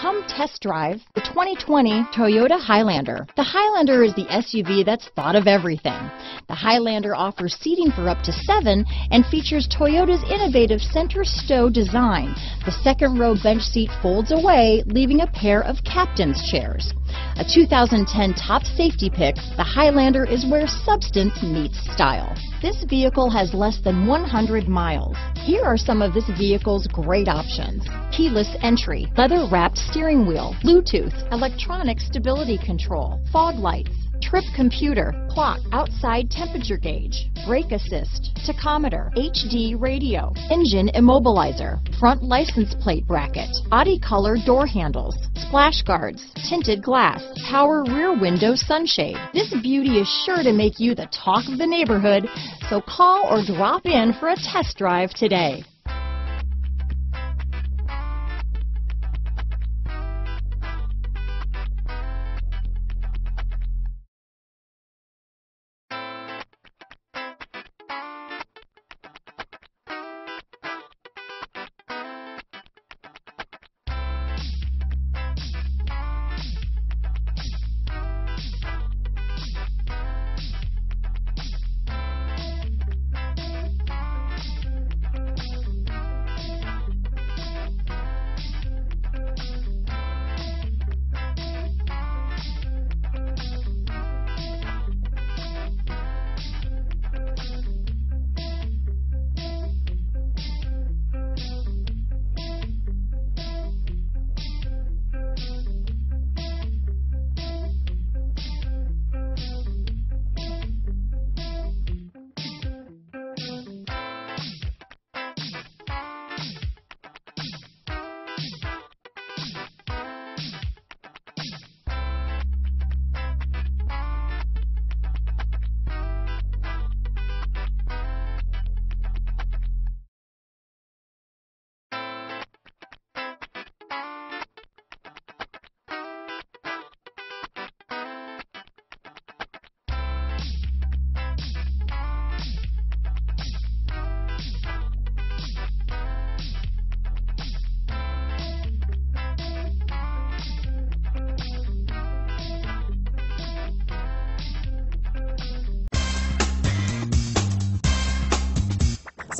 Come test drive the 2020 Toyota Highlander. The Highlander is the SUV that's thought of everything. The Highlander offers seating for up to seven and features Toyota's innovative center stow design. The second row bench seat folds away, leaving a pair of captain's chairs. A 2010 top safety pick, the Highlander is where substance meets style. This vehicle has less than 100 miles. Here are some of this vehicle's great options. Keyless entry, leather wrapped steering wheel, Bluetooth, electronic stability control, fog lights, trip computer, clock, outside temperature gauge, brake assist, tachometer, HD radio, engine immobilizer, front license plate bracket, body-color door handles, splash guards, tinted glass, power rear window sunshade. This beauty is sure to make you the talk of the neighborhood, so call or drop in for a test drive today.